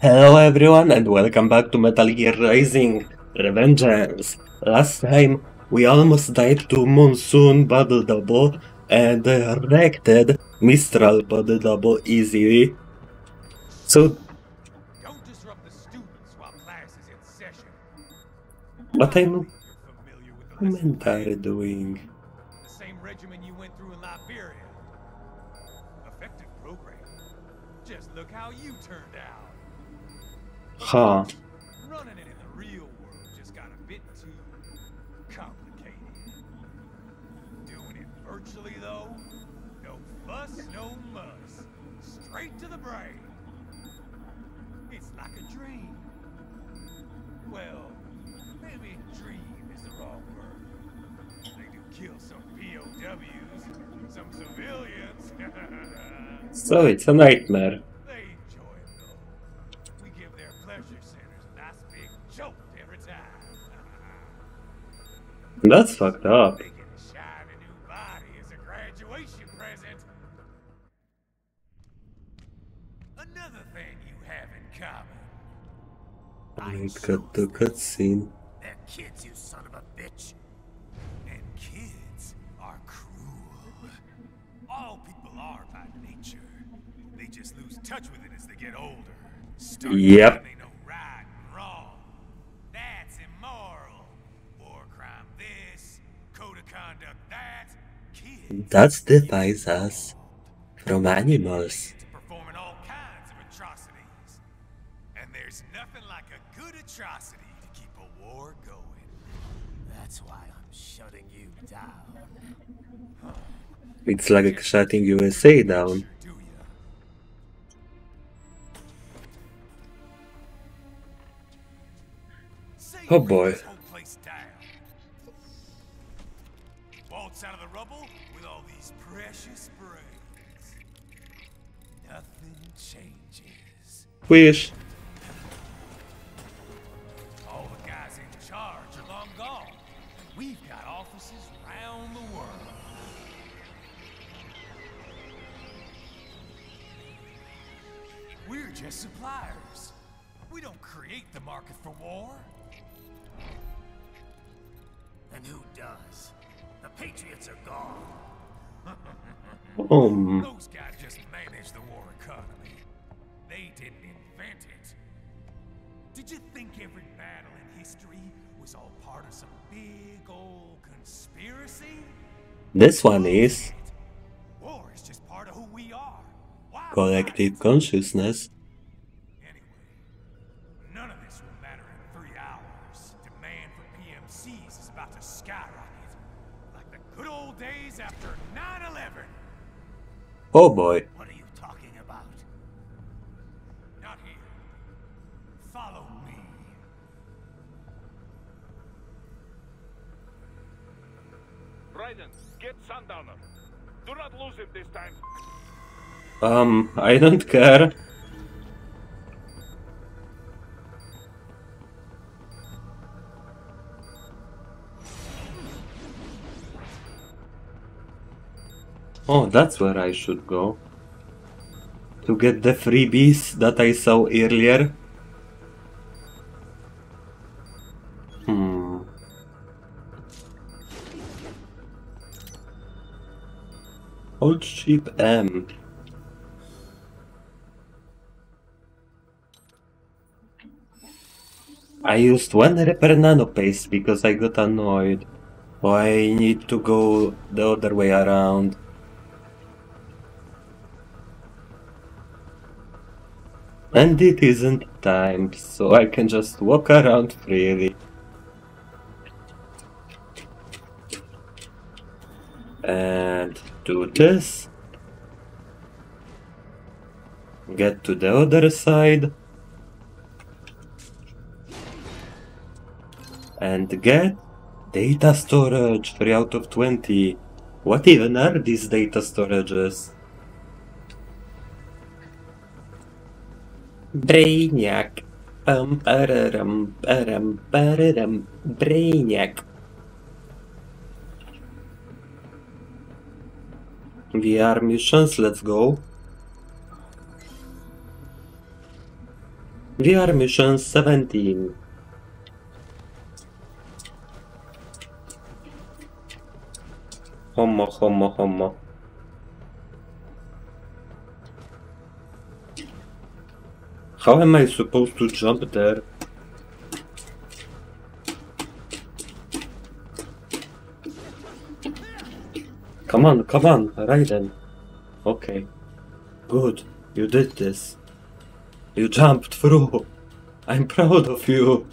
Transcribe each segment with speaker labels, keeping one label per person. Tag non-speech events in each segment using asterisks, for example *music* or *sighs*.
Speaker 1: Hello everyone and welcome back to Metal Gear Rising Revengeance. Last time we almost died to Monsoon Bubble Double and wrecked Mistral Bubble Double easily. So
Speaker 2: Don't disrupt the students while class is in session.
Speaker 1: what I'm
Speaker 2: You're familiar with the lesson
Speaker 1: commentary doing?
Speaker 2: It virtually though, no fuss, no muss. Straight to the brain. It's like a dream. Well, maybe dream is the wrong word. They do kill some POWs, some civilians. *laughs*
Speaker 1: So it's a nightmare.
Speaker 2: Have in common.
Speaker 1: We cut the cutscene.
Speaker 2: They're kids, you son of a bitch. And kids are cruel. All people are by nature. They just lose touch with it as they get older. Start
Speaker 1: Yep.
Speaker 2: That
Speaker 1: divides us from animals.
Speaker 2: performing all kinds of atrocities. And there's nothing like a good atrocity to keep a war going. That's why I'm shutting you down.
Speaker 1: It's like shutting USA down.
Speaker 2: Do ya? Say
Speaker 1: Oh, boy. Wish.
Speaker 2: All the guys in charge are long gone. We've got offices round the world. We're just suppliers. We don't create the market for war. And who does? The Patriots are gone.
Speaker 1: Um,
Speaker 2: for PMCs is about to skyrocket. Like the good old days after 9-11.
Speaker 1: Oh boy.
Speaker 3: Raiden, get Sundowner. Do not lose him this time.
Speaker 1: Um, I don't care. Oh, that's where I should go. To get the freebies that I saw earlier. Sheep M. I used one Reaper Nano Paste because I got annoyed. So I need to go the other way around. And it isn't timed, so I can just walk around freely. And do this. Get to the other side. And get data storage 3 out of 20. What even are these data storages? Brainiac. Pararam param pararam. Brainiac. VR missions, let's go. We are mission 17. Homo, homo, homo. How am I supposed to jump there? Come on, come on, Raiden. Okay. Good, you did this. You jumped through. I'm proud of you.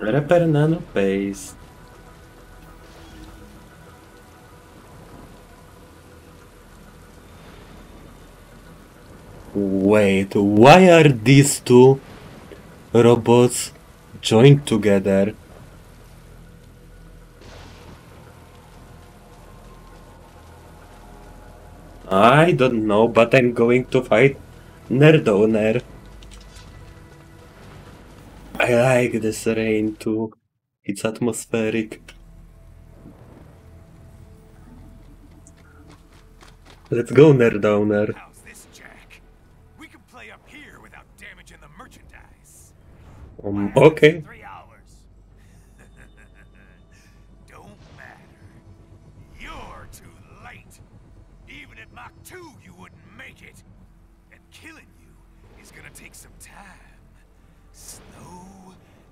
Speaker 1: Repair nano paste. Wait, why are these two robots joined together? I don't know, but I'm going to fight Nerdowner. I like this rain too. It's atmospheric. Let's go, Nerdowner.
Speaker 2: How's
Speaker 1: Um, *laughs*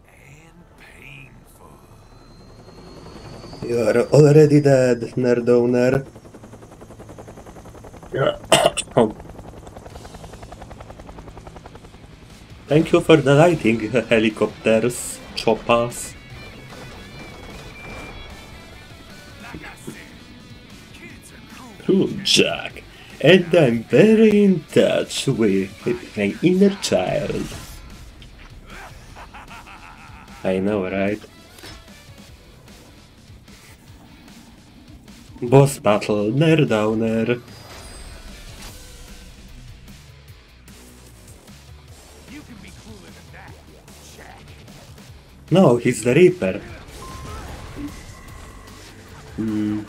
Speaker 2: and painful.
Speaker 1: You are already dead, Nerdowner. *coughs* Oh. Thank you for the lighting, *laughs* helicopters, choppers. True, Jack. And I'm very in touch with my inner child. I know, right? Boss battle, Nerdowner. No, he's the Reaper. Hmm.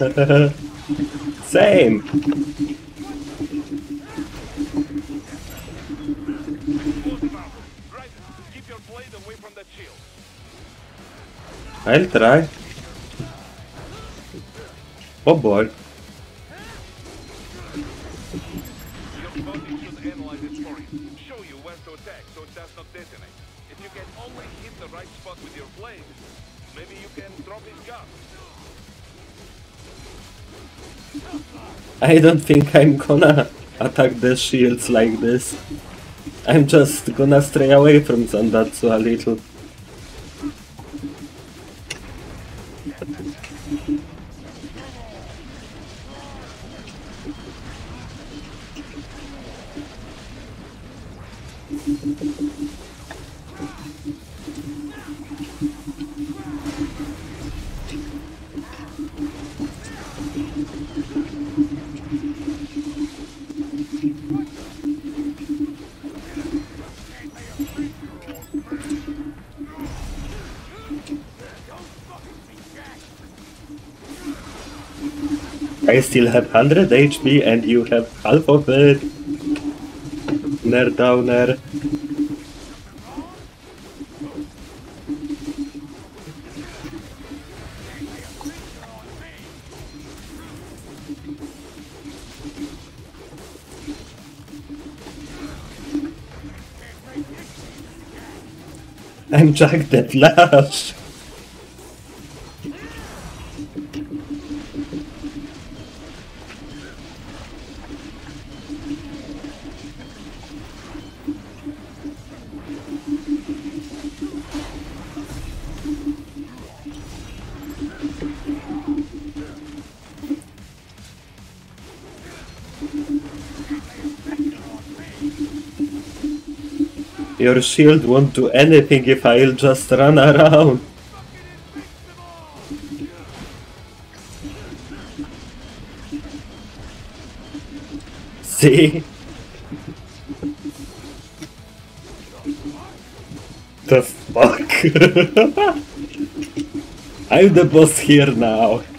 Speaker 1: *laughs* Same.
Speaker 3: Drop his gun.
Speaker 1: I don't think I'm gonna attack the shields like this. I'm just gonna stray away from Zandatsu a little. Still have 100 HP and you have half of it. Nerdowner. I'm Jack the Flash. Your shield won't do anything if I'll just run around. See? the fuck? *laughs* I'm the boss here now. *laughs*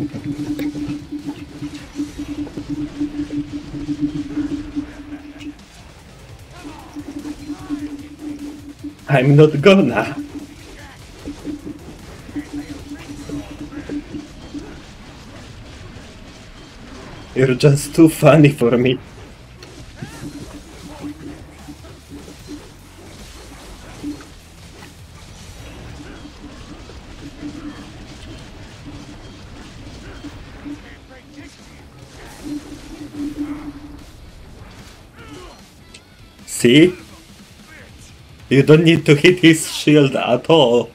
Speaker 1: I'm not gonna. You're just too funny for me. See? You don't need to hit his shield at all.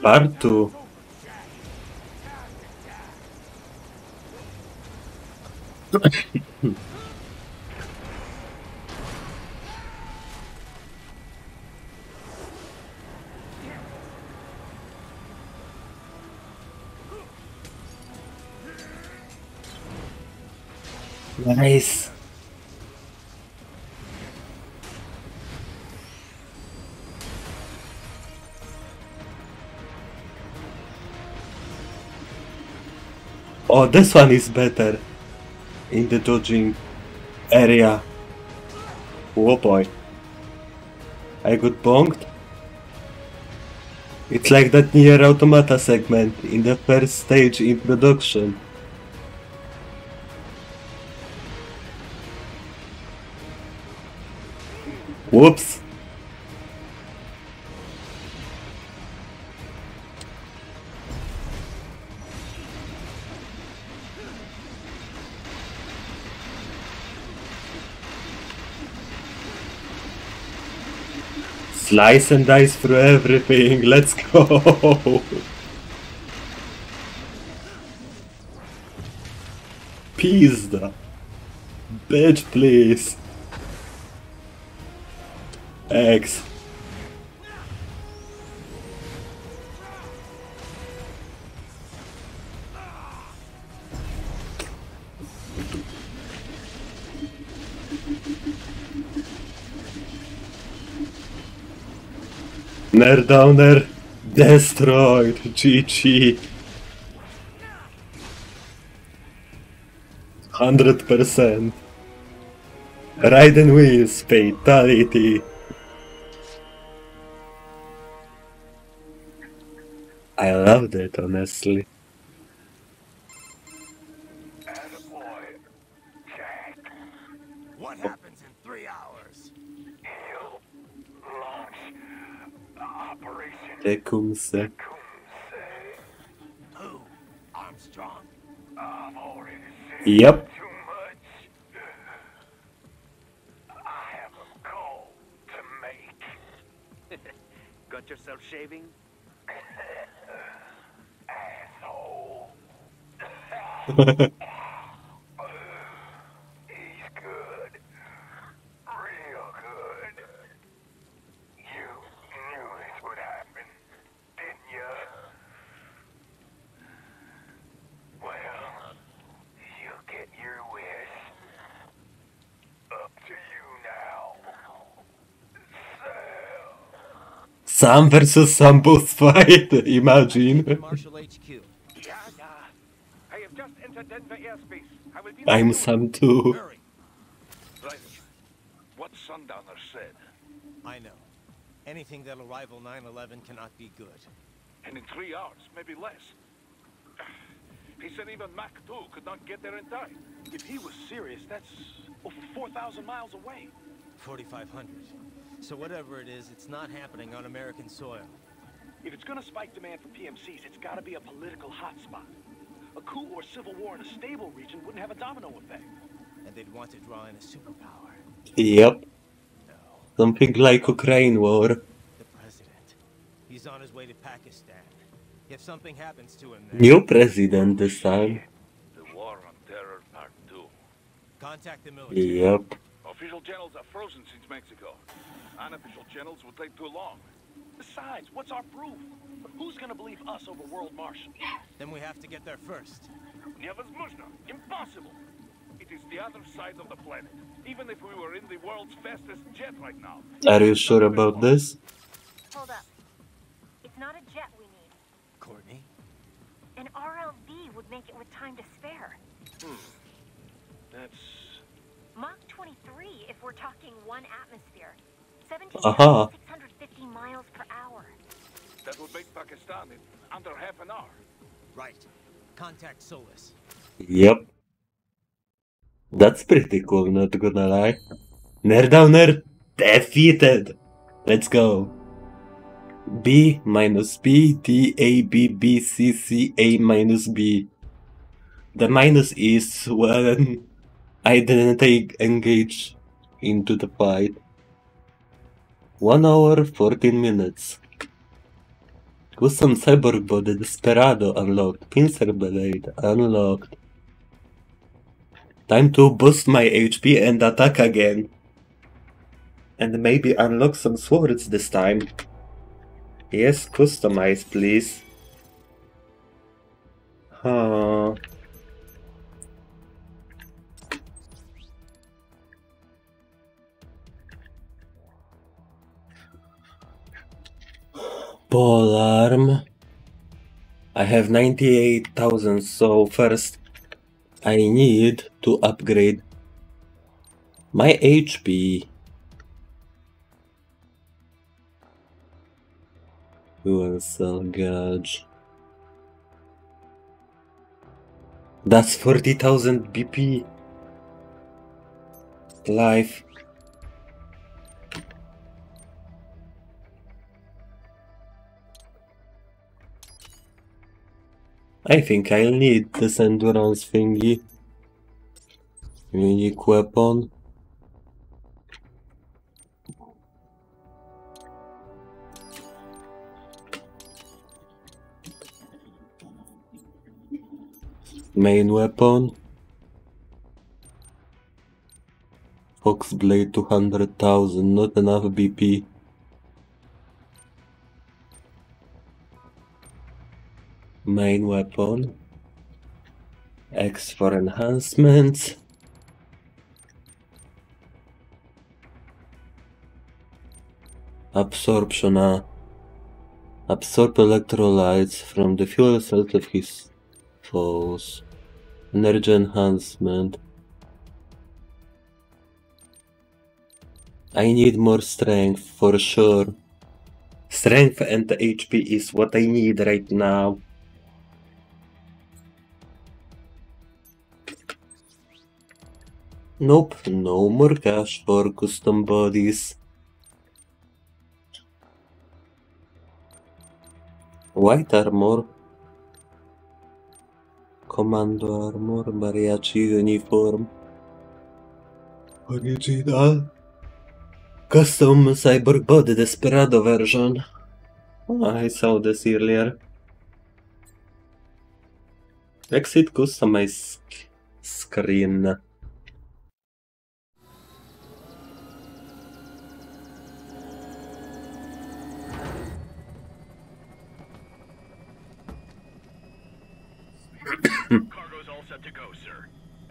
Speaker 1: Part 2. *laughs* Nice. Oh, this one is better in the dodging area. Oh boy. I got bonked. It's like that NieR Automata segment in the first stage introduction. Whoops. Slice and dice through everything. Let's go. *laughs* Pizda. Bitch, please. X. Nerdowner destroyed. GG. Hundred percent. Raiden wins. Fatality. Loved it, honestly.
Speaker 3: Attaboy. Jack.
Speaker 2: What happens in three hours?
Speaker 3: He'll launch Operation
Speaker 1: Tecumseh.
Speaker 2: Who? Armstrong?
Speaker 3: I've already said
Speaker 1: Yep.
Speaker 3: too much. I have a call to make. *laughs*
Speaker 4: Got yourself shaving? *laughs*
Speaker 3: Asshole. He's good. Real good. You knew this would happen, didn't you? Well, you get your wish. Up to you now. Sell.
Speaker 1: Sam versus Sam boss fight, *laughs* imagine. I'm Sam too.
Speaker 2: Hurry.
Speaker 3: What Sundowner said.
Speaker 5: I know. Anything that'll rival 9-11 cannot be good.
Speaker 3: And in three hours, maybe less. *sighs* He said even Mach 2 could not get there in time.
Speaker 6: If he was serious, that's over 4,000 miles away.
Speaker 5: 4,500. So whatever it is, it's not happening on American soil.
Speaker 6: If it's gonna spike demand for PMCs, it's gotta be a political hotspot. A coup or civil war in a stable region wouldn't have a domino effect.
Speaker 5: And they'd want to draw in a superpower.
Speaker 1: Yep.
Speaker 5: No.
Speaker 1: Something like Ukraine war.
Speaker 5: The president. He's on his way to Pakistan. If something happens to him there...
Speaker 1: New president this time.
Speaker 3: The war on terror part two.
Speaker 5: Contact the military.
Speaker 1: Yep.
Speaker 3: Official channels are frozen since Mexico. Unofficial channels would take too long.
Speaker 6: Besides, what's our proof? Who's gonna believe us over World Marshal?
Speaker 5: Then we have to get there first.
Speaker 3: Невозможно. Impossible. It is the other side of the planet. Even if we were in the world's fastest jet right now.
Speaker 1: Are you sure about this?
Speaker 7: Hold up. It's not a jet we need.
Speaker 5: Courtney?
Speaker 7: An RLV would make it with time to spare.
Speaker 6: That's
Speaker 7: Mach 23 if we're talking one atmosphere.
Speaker 1: Aha.
Speaker 3: That would make Pakistan in under half an hour.
Speaker 5: Right. Contact Solis.
Speaker 1: Yep. That's pretty cool, not gonna lie. Nerdowner defeated! Let's go. B minus B, D, A, B, B, C, C, A minus B. The minus is when I didn't take engage into the fight. 1 hour 14 minutes. Custom Cyborg Body Desperado unlocked. Pincer Blade unlocked. Time to boost my HP and attack again. And maybe unlock some swords this time. Yes, customize please. Huh. Pole. I have 98,000, so first I need to upgrade my HP. Fuel cell gauge. That's 40,000 BP. Life. I think I'll need this endurance thingy. Unique weapon. Main weapon. Fox blade 200,000, not enough BP. Main weapon. X for enhancements. Absorption. uh, Absorb electrolytes from the fuel cells of his foes. Energy enhancement. I need more strength for sure. Strength and HP is what I need right now. Nope, no more cash for custom bodies. White armor. Commando armor, mariachi uniform. Original. Custom cyborg body desperado version. I saw this earlier. Exit customize sc- screen.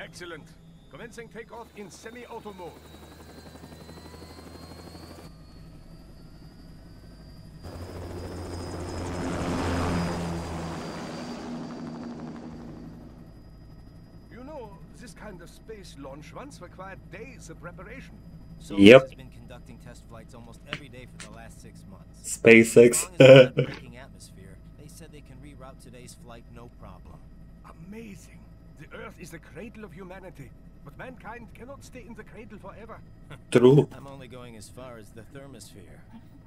Speaker 2: Excellent. Commencing takeoff in semi-auto mode. You know, this kind of space launch once required days of preparation.
Speaker 5: Solis
Speaker 1: Yep.
Speaker 5: has been conducting test flights almost every day for the last six months.
Speaker 1: SpaceX.
Speaker 5: As long as we're not breaking atmosphere, they said they can reroute today's flight no problem.
Speaker 2: Amazing. The Earth is the cradle of humanity, but mankind cannot stay in the cradle forever. *laughs*
Speaker 1: True.
Speaker 5: I'm only going as far as the thermosphere.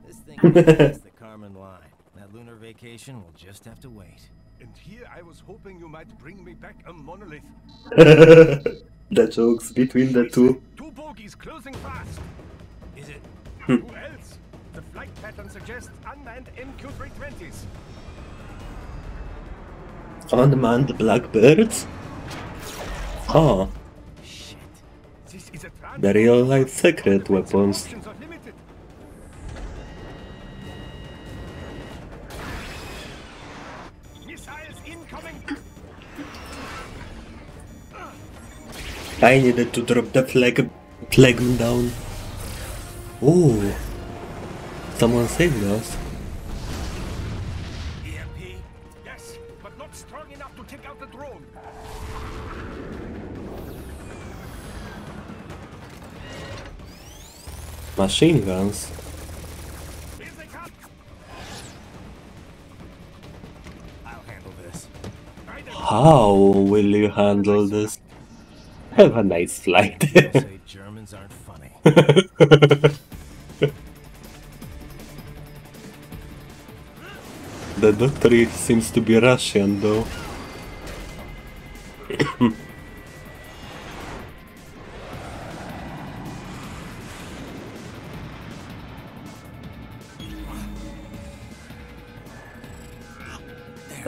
Speaker 5: This thing *laughs* is the Kármán line. That lunar vacation will just have to wait.
Speaker 2: And here I was hoping you might bring me back a monolith. *laughs*
Speaker 1: the jokes between the two.
Speaker 2: Two bogies closing fast.
Speaker 5: Is it?
Speaker 2: Who hmm. else? The flight pattern suggests unmanned MQ-320s.
Speaker 1: Unmanned blackbirds? Oh, The real life secret weapons. I needed to drop the flag flag down. Ooh. Someone saved us. Machine guns. How will you handle this? Have a nice flight.
Speaker 5: Germans aren't funny.
Speaker 1: the doctor seems to be Russian though.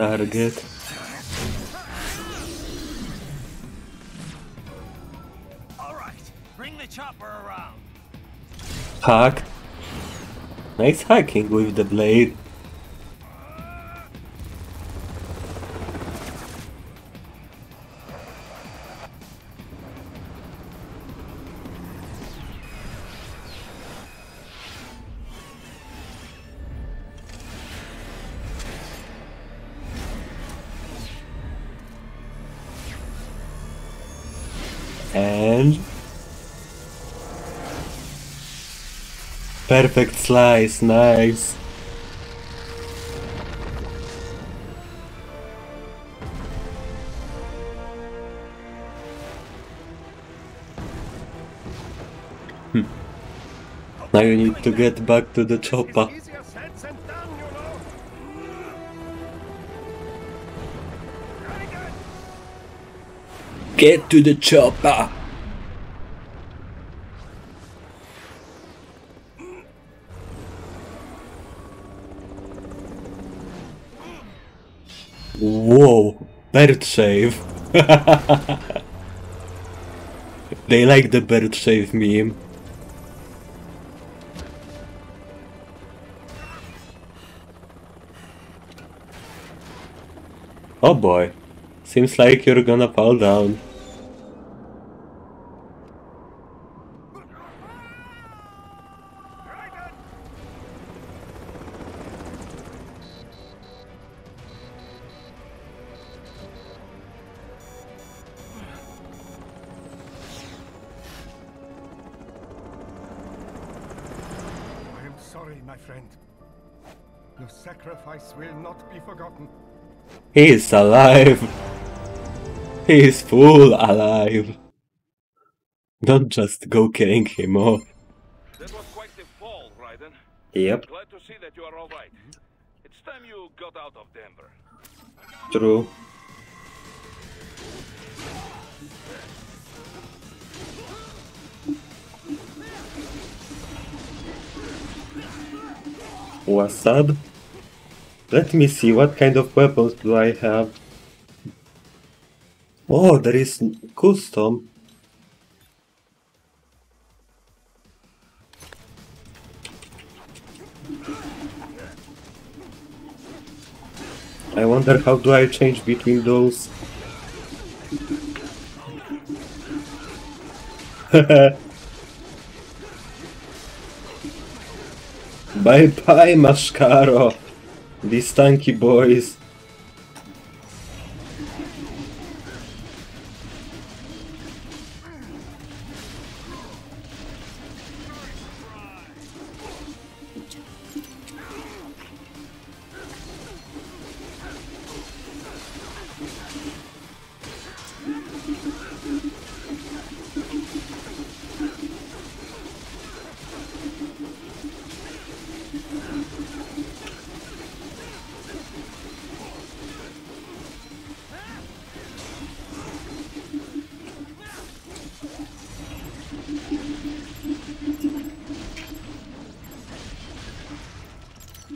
Speaker 1: Target.
Speaker 5: All right, bring the chopper around.
Speaker 1: Hacked. Nice hacking with the blade. Perfect slice, nice. Hmm. Now you need to get back to the chopper. Get to the chopper! Bird shave. *laughs* they like the bird save meme. Oh boy, seems like you're gonna fall down.
Speaker 6: Sacrifice will not be forgotten.
Speaker 1: He is alive. He is full alive. Don't just go killing him off.
Speaker 3: That was quite the fall, Raiden.
Speaker 1: Yep,
Speaker 3: Glad to see that you are all right. It's time you got out of Denver.
Speaker 1: true. What's up? Let me see what kind of weapons do I have. Oh, there is custom. I wonder how do I change between those. *laughs* bye bye, Mascaro. These tanky boys.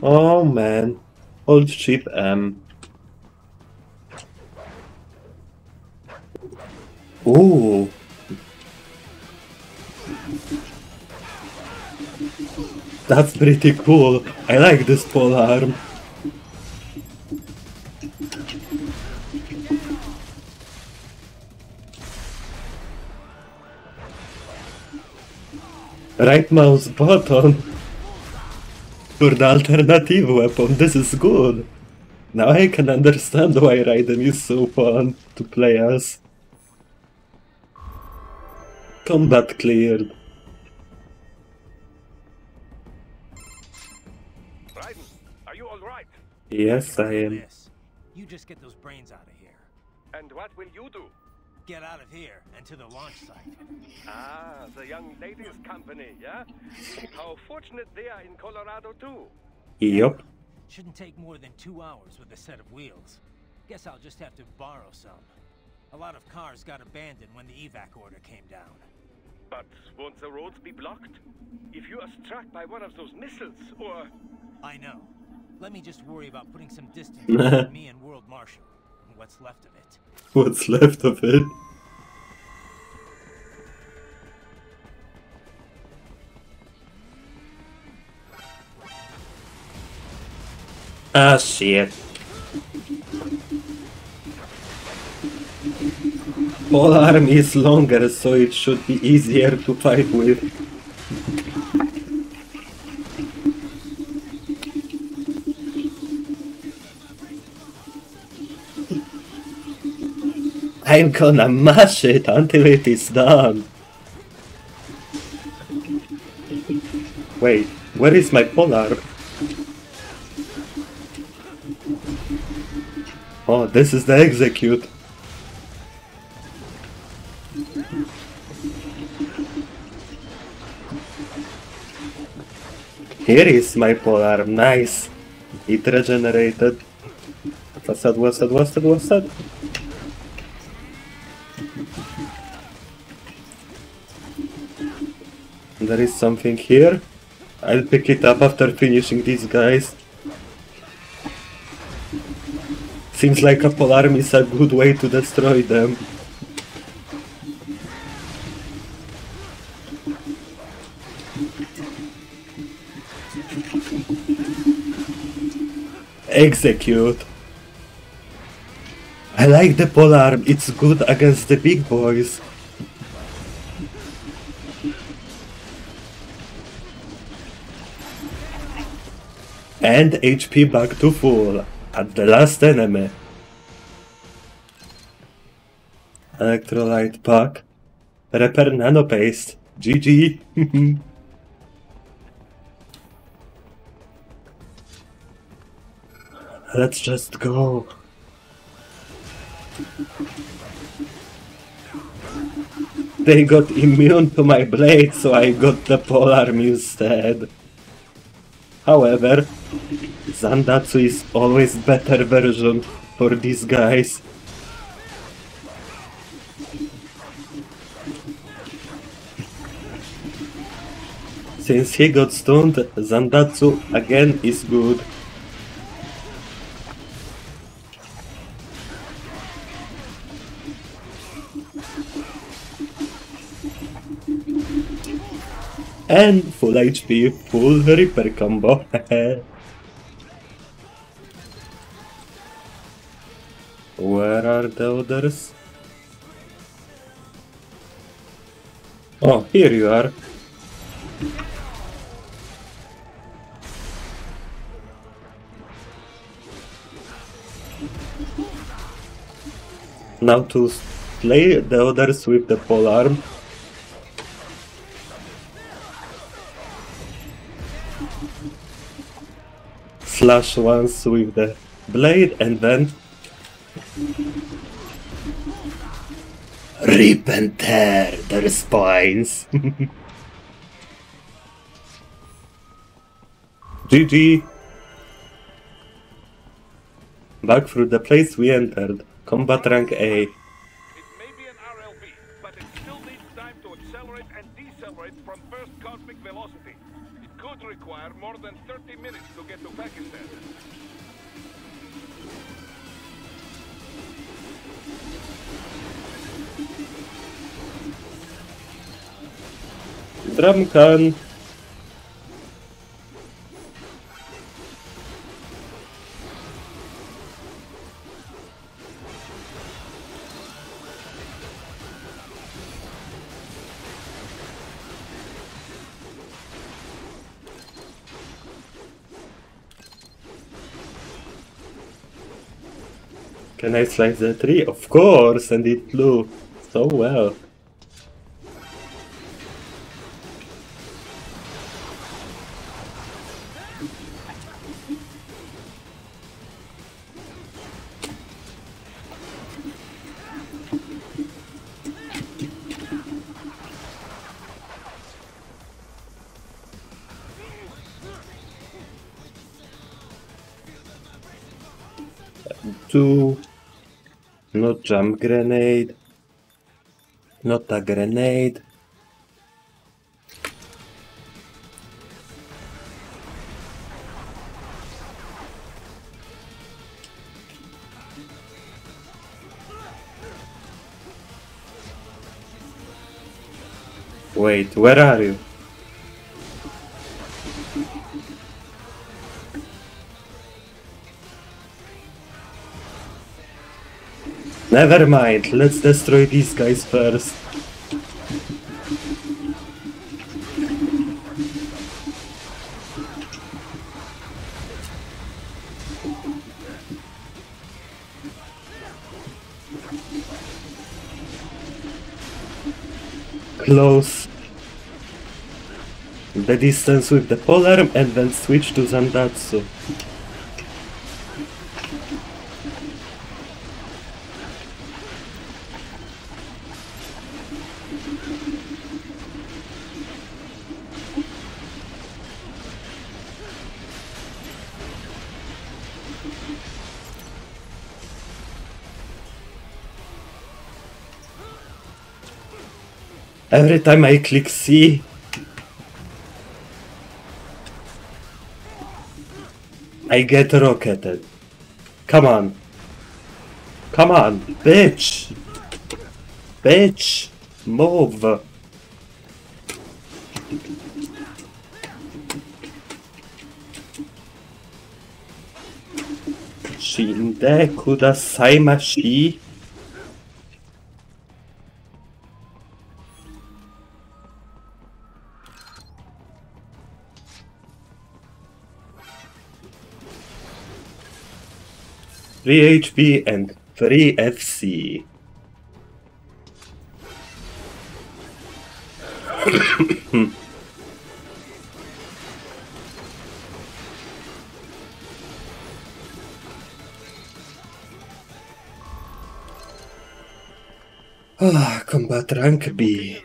Speaker 1: Oh man, old cheap M. Um, ooh. That's pretty cool. I like this polearm. Right mouse button for the alternative weapon. This is good. Now I can understand why Raiden is so fun to play as. Combat cleared.
Speaker 3: Raiden, are you all right?
Speaker 1: Yes, I am.
Speaker 5: This. You just get those brains out of here.
Speaker 3: And what will you do?
Speaker 5: Get out of here and to the launch site.
Speaker 3: Ah, the young ladies' company, yeah? How fortunate they are in Colorado, too.
Speaker 1: Yup.
Speaker 5: Shouldn't take more than two hours with a set of wheels. Guess I'll just have to borrow some. A lot of cars got abandoned when the evac order came down.
Speaker 3: But won't the roads be blocked? If you are struck by one of those missiles, or...
Speaker 5: I know. Let me just worry about putting some distance *laughs* between me and World Marshal, and what's left of it.
Speaker 1: What's left of it? Ah, shit. Pole arm is longer, so it should be easier to fight with. I'm gonna mash it until it is done. Wait, where is my polar? Oh, this is the execute. Here is my polar, nice. It regenerated. What's that, what's that, what's that, what's that? There is something here. I'll pick it up after finishing these guys. Seems like a polearm is a good way to destroy them. Execute. I like the polearm, it's good against the big boys. And HP back to full at the last enemy. Electrolyte pack. Repair nano paste. GG. *laughs* Let's just go. They got immune to my blade, so I got the polearm instead. However, Zandatsu is always better version for these guys. Since he got stunned, Zandatsu again is good. And full HP, full repair combo. *laughs* Where are the others? Oh, here you are. Now to slay the others with the pole arm. Slash once with the blade and then Rip and tear their spines. *laughs* GG. Back through the place we entered. Combat rank A.
Speaker 3: It may be an RLV, but it still needs time to accelerate and decelerate from first cosmic velocity. Could require more than 30 minutes to get to Pakistan.
Speaker 1: Drumcan. Can I slice the tree? Of course, and it flew so well. Jump grenade. Not a grenade. Wait, where are you? Never mind, let's destroy these guys first. Close the distance with the polearm and then switch to Zandatsu. Every time I click C, I get rocketed. Come on. Come on, bitch! Bitch! Move! Shinde kudasai mashi? Three HP and three FC. *coughs* Ah, combat rank B.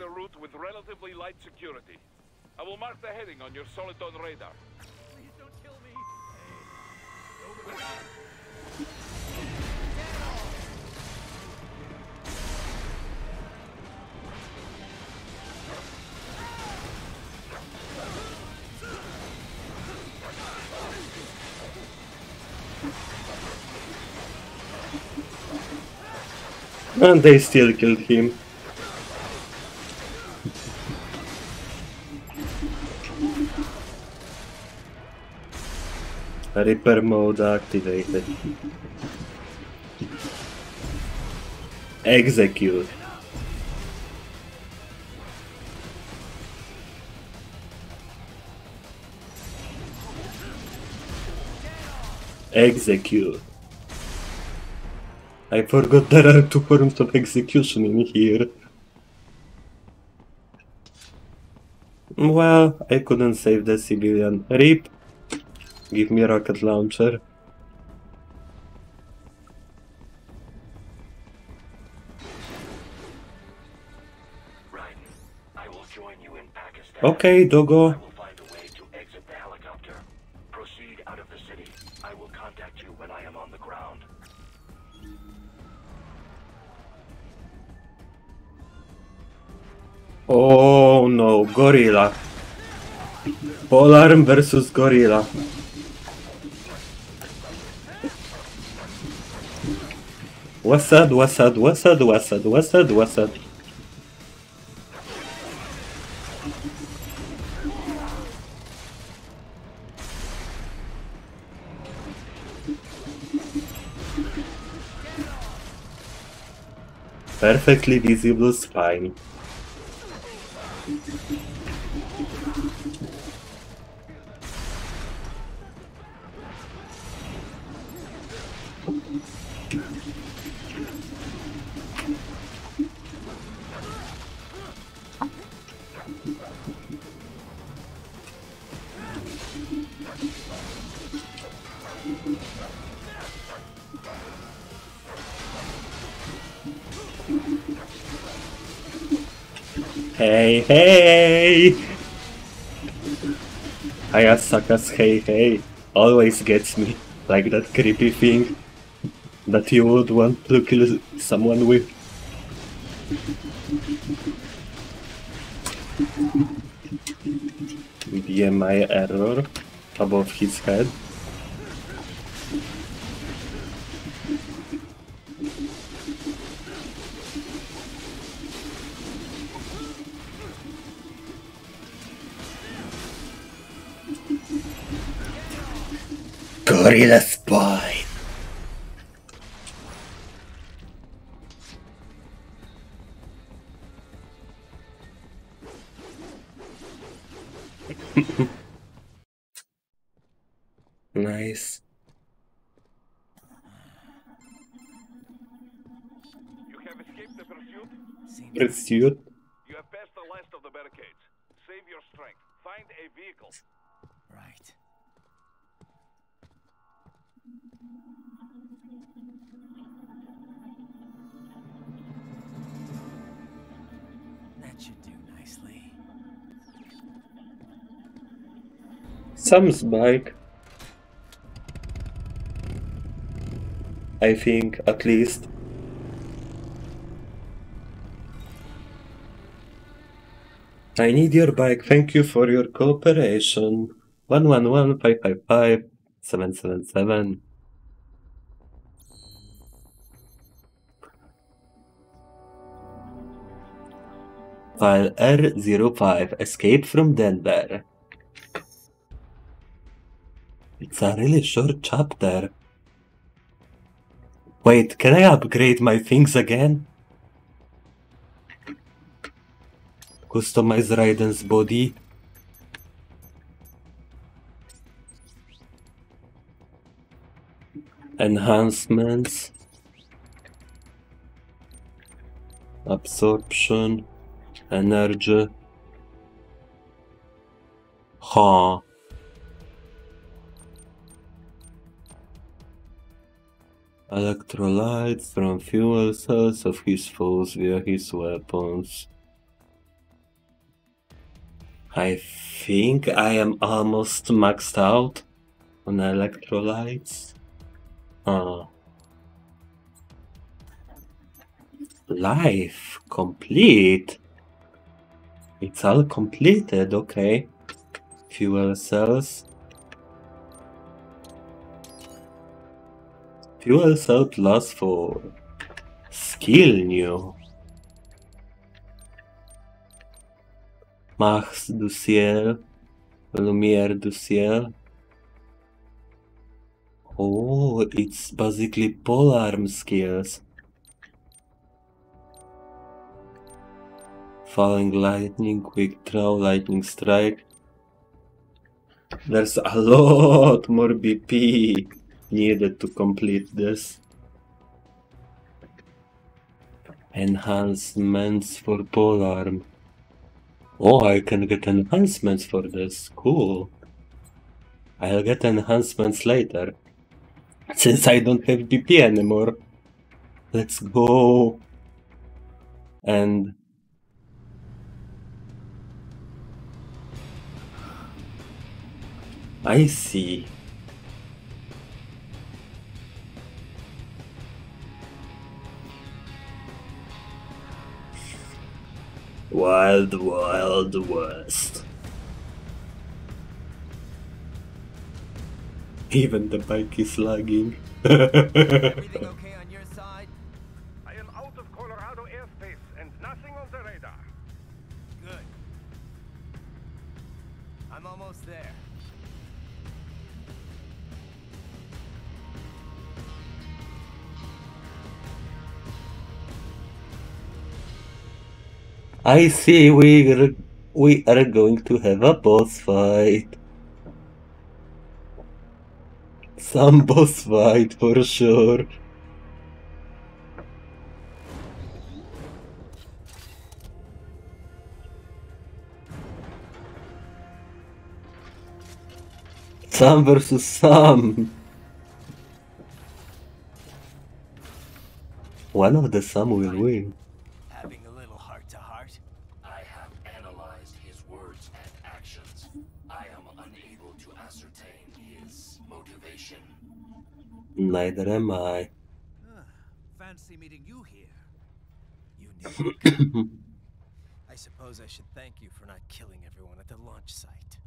Speaker 1: And *laughs* they still killed him. Ripper mode activated. Execute. Execute. I forgot there are two forms of execution in here. Well, I couldn't save the civilian. RIP. Give me a rocket launcher.
Speaker 6: Raiden, I will join you in Pakistan.
Speaker 1: Okay,
Speaker 6: I
Speaker 1: Oh no, gorilla. Polearm versus gorilla. Wasad, wasad, wasad, wasad, wasad, wasad. Perfectly visible spine. Thank you. Hey! Hayasaka's hey, hey always gets me. Like that creepy thing that you would want to kill someone with. BMI error above his head. Gorilla Spine. *laughs* nice.
Speaker 3: You have escaped the pursuit?
Speaker 1: Pursuit. Sam's bike. I think, at least. I need your bike. Thank you for your cooperation. 111 555 777. File R05 Escape from Denver. It's a really short chapter. Wait, can I upgrade my things again? Customize Raiden's body. Enhancements. Absorption. Energy. Huh. Electrolytes from fuel cells of his foes via his weapons. I think I am almost maxed out on electrolytes. Uh, life complete. It's all completed, okay. Fuel cells. Fuel cell plus four. Skill new. Mars du ciel. Lumière du ciel. Oh, it's basically polearm skills. Falling lightning, quick draw, lightning strike. There's a lot more BP needed to complete this. Enhancements for polearm. Oh, I can get enhancements for this. Cool. I'll get enhancements later. Since I don't have BP anymore. Let's go. And I see. Wild, wild west. Even the bike is lagging. *laughs*
Speaker 3: I
Speaker 1: see we we are going to have a boss fight. Some boss fight for sure. Sam versus Sam. One of the Sam will win. Neither am I.
Speaker 5: Ah, fancy meeting you here. You *coughs* knew. I suppose I should thank you for not killing everyone at the launch site.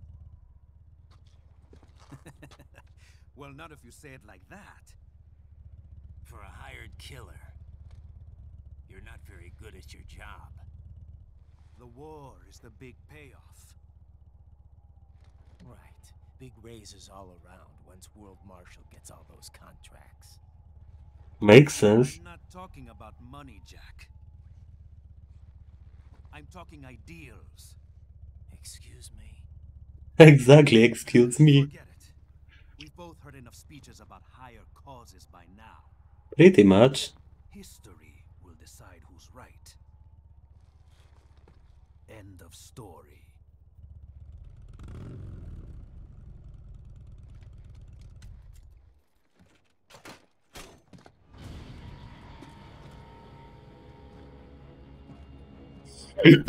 Speaker 5: *laughs*
Speaker 2: Well, not if you say it like that.
Speaker 5: For a hired killer, you're not very good at your job.
Speaker 2: The war is the big payoff.
Speaker 5: Right. Big raises all around once World Marshal gets all those contracts.
Speaker 1: Makes sense.
Speaker 2: I'm not talking about money, Jack. I'm talking ideals.
Speaker 5: Excuse me?
Speaker 1: Exactly, excuse me.
Speaker 2: Forget it. We've both heard enough speeches about higher causes by now.
Speaker 1: Pretty much.
Speaker 2: History will decide who's right. End of story.
Speaker 5: I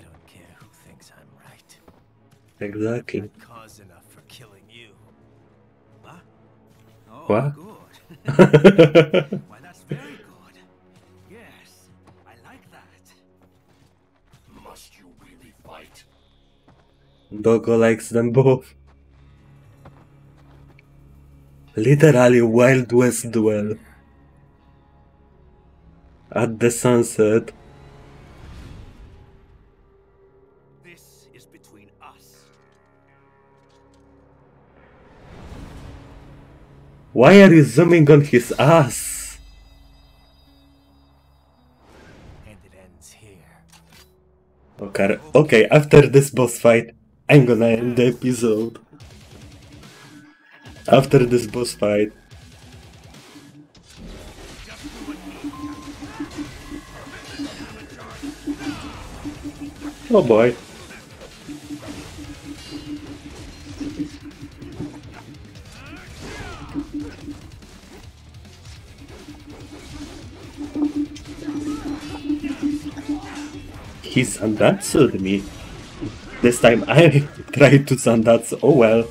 Speaker 5: don't care who thinks I'm right.
Speaker 1: exactly.
Speaker 5: Cause enough for killing you.
Speaker 2: Huh? Oh,
Speaker 1: What?
Speaker 2: good. *laughs* Why, that's very good. Yes, I like that.
Speaker 8: Must you really fight?
Speaker 1: Dogo likes them both. Literally Wild West duel. At the sunset.
Speaker 2: This is between us.
Speaker 1: Why are you zooming on his ass?
Speaker 5: And it ends here.
Speaker 1: Okay, okay, after this boss fight, I'm gonna end the episode. After this boss fight. Oh boy. He Zandatsu'd me. This time I *laughs* tried to Sandatsu. Oh well.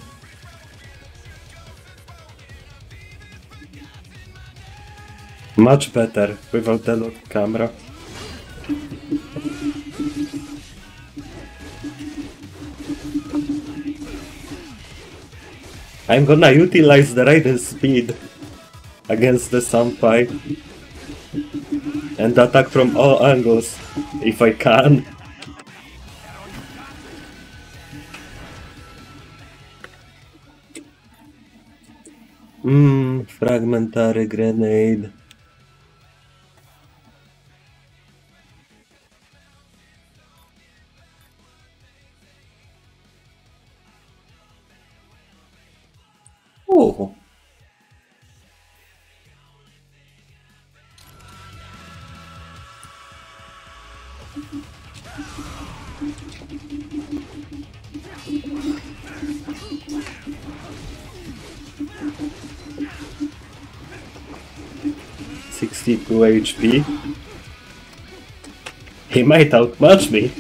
Speaker 1: Much better without the lock camera. I'm gonna utilize the Raiden speed against the Sampai and attack from all angles if I can. Mmm, fragmentary grenade. 2 HP. He might outmatch me.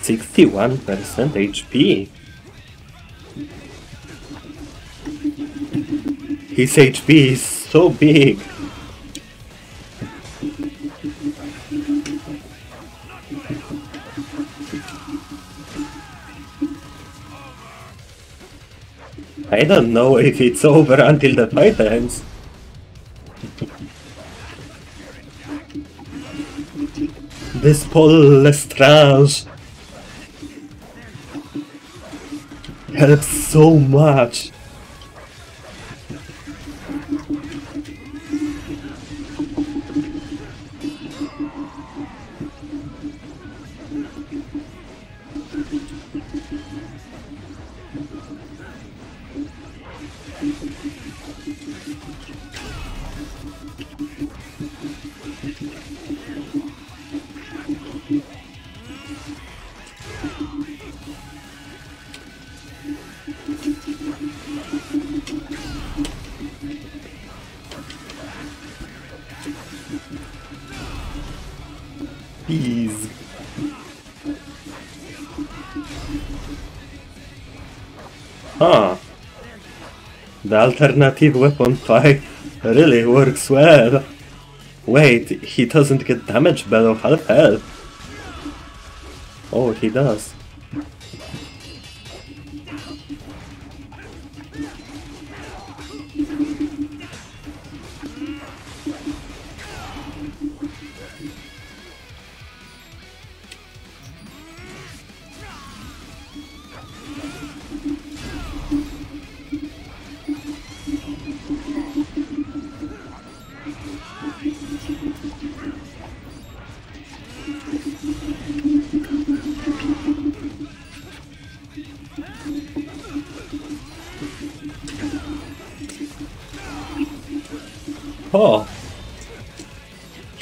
Speaker 1: Sixty-one percent HP. His HP is so big. Don't know if it's over until the fight ends. This Paul Lestrange helps so much. Alternative weapon fight really works well. Wait, he doesn't get damage below half health. Oh, he does.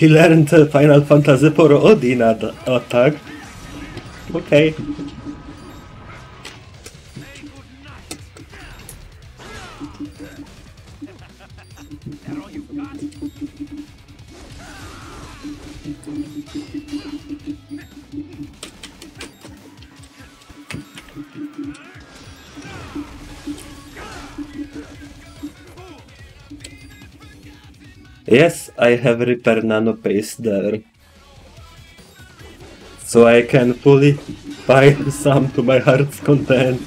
Speaker 1: He learned Final Fantasy for Odin at attack. Okay. I have Repair Nano Paste there. So I can fully *laughs* buy some to my heart's content.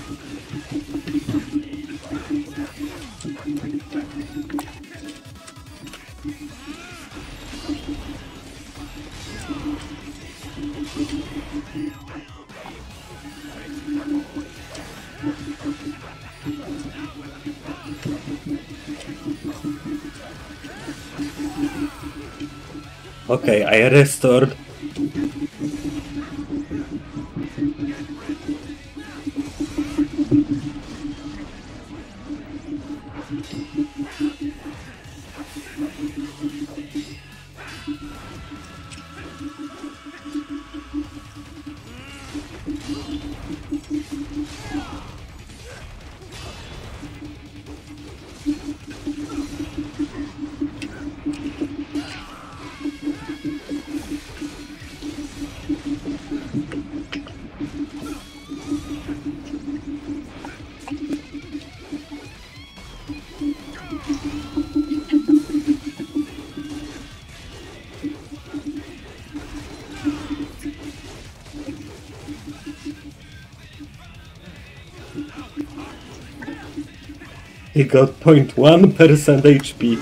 Speaker 1: Okay, I restored. 0.1% HP.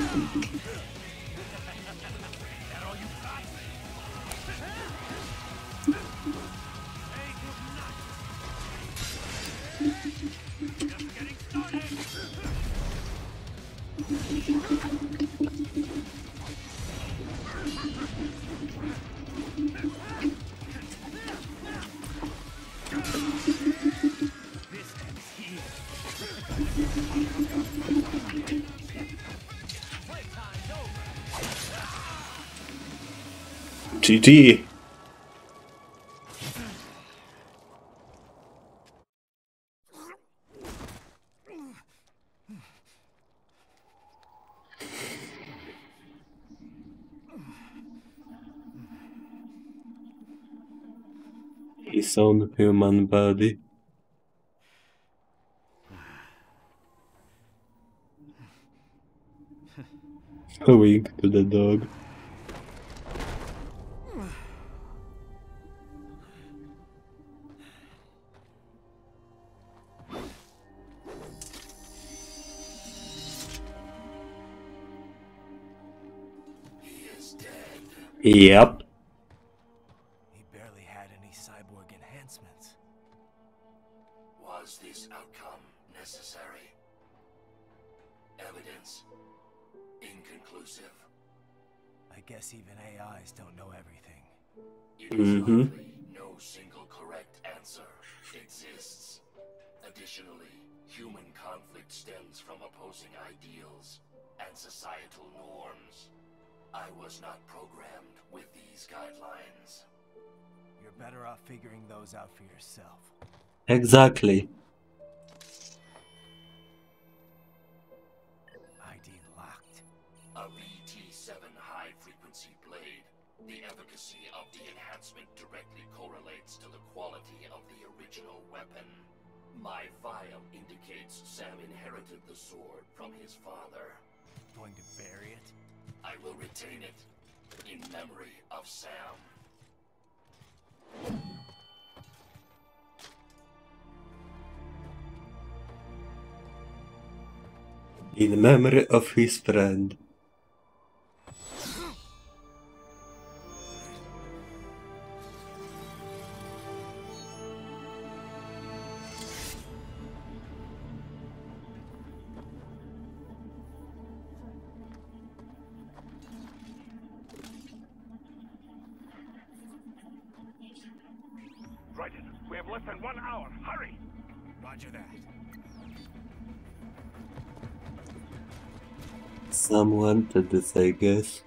Speaker 1: GG. His own human body. A wink to the dog. Yep.
Speaker 5: He barely had any cyborg enhancements.
Speaker 8: Was this outcome necessary? Evidence inconclusive.
Speaker 5: I guess even AIs don't know everything.
Speaker 8: It is
Speaker 1: Mhm.
Speaker 8: no single correct answer exists. Additionally, Human conflict stems from opposing ideals and societal norms. I was not programmed with these guidelines.
Speaker 5: You're better off figuring those out for yourself.
Speaker 1: Exactly.
Speaker 5: ID locked.
Speaker 8: A VT7 high frequency blade. The efficacy of the enhancement directly correlates to the quality of the original weapon. My file indicates Sam inherited the sword from his father. Retain it in memory of Sam.
Speaker 1: In memory of his friend. Did this, I guess.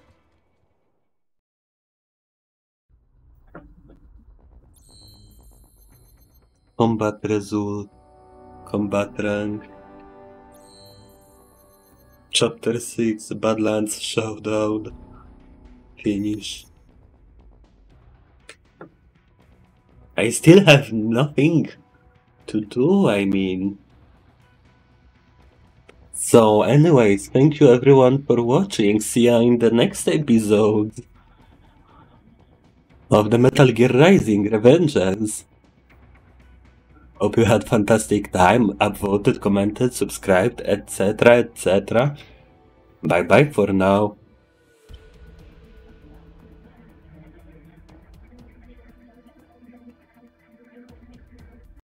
Speaker 1: Combat result. Combat rank. Chapter 6 Badlands Showdown. Finish. I still have nothing to do, I mean. So, anyways, thank you everyone for watching. See ya in the next episode of the Metal Gear Rising Revengeance. Hope you had fantastic time, upvoted, commented, subscribed, etc. etc. Bye bye for now.